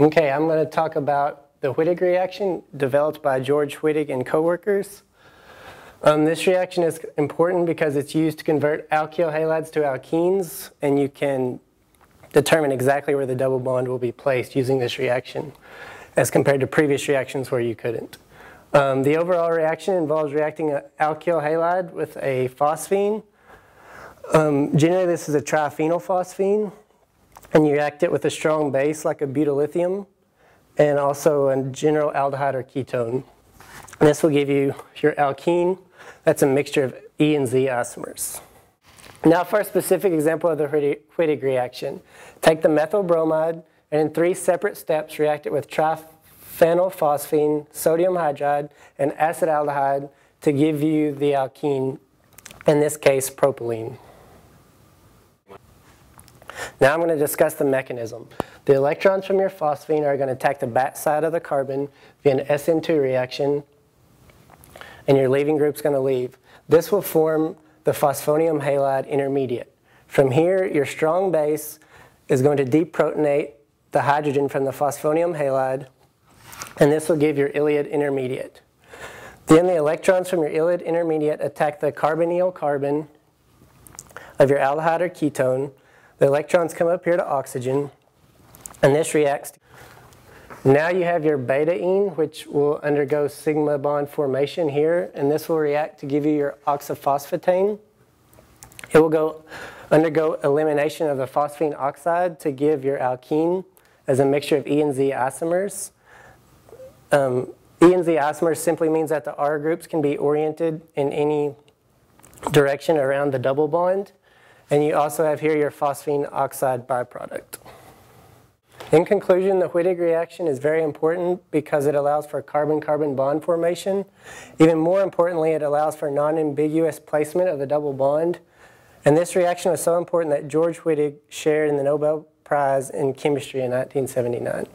Okay, I'm going to talk about the Wittig reaction developed by George Wittig and coworkers. Um, this reaction is important because it's used to convert alkyl halides to alkenes, and you can determine exactly where the double bond will be placed using this reaction as compared to previous reactions where you couldn't. Um, the overall reaction involves reacting an alkyl halide with a phosphine. Um, generally, this is a triphenylphosphine, and you react it with a strong base like a butyllithium, and also a general aldehyde or ketone. And this will give you your alkene that's a mixture of E and Z isomers. Now for a specific example of the Wittig reaction. Take the methyl bromide and in three separate steps react it with triphenylphosphine, sodium hydride, and acetaldehyde to give you the alkene, in this case propylene. Now I'm going to discuss the mechanism. The electrons from your phosphine are going to attack the back side of the carbon via an SN2 reaction and your leaving group's going to leave. This will form the phosphonium halide intermediate. From here, your strong base is going to deprotonate the hydrogen from the phosphonium halide, and this will give your ylide intermediate. Then the electrons from your ylide intermediate attack the carbonyl carbon of your aldehyde or ketone. The electrons come up here to oxygen, and this reacts now you have your betaine, which will undergo sigma bond formation here, and this will react to give you your oxaphosphetane. It will go undergo elimination of the phosphine oxide to give your alkene as a mixture of E and Z isomers. Um, e and Z isomers simply means that the R groups can be oriented in any direction around the double bond. And you also have here your phosphine oxide byproduct. In conclusion, the Wittig reaction is very important because it allows for carbon-carbon bond formation. Even more importantly, it allows for non-ambiguous placement of the double bond. And this reaction was so important that George Wittig shared in the Nobel Prize in Chemistry in 1979.